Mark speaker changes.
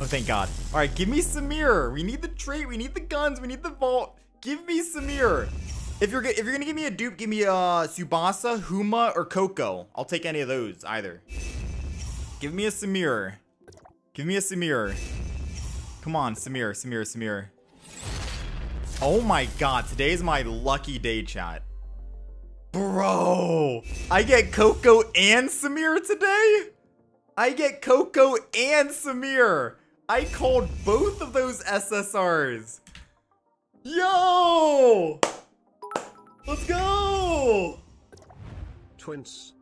Speaker 1: Oh, thank God. All right, give me Samir. We need the trait. We need the guns. We need the vault. Give me Samir. If you're if you're gonna give me a dupe, give me uh Subasa, Huma, or Coco. I'll take any of those either. Give me a Samir. Give me a Samir. Come on, Samir, Samir, Samir. Oh my god, today's my lucky day, chat. Bro, I get Coco and Samir today? I get Coco and Samir. I called both of those SSRs. Yo! Let's go!
Speaker 2: Twins.